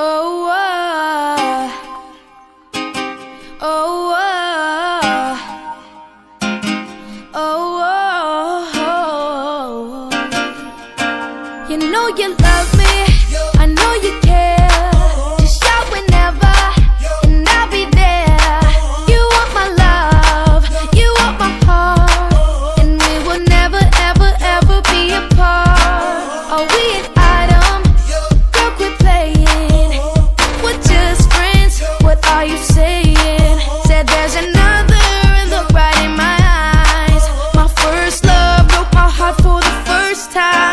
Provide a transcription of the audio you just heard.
Oh, oh, oh, oh, oh, You know you love time.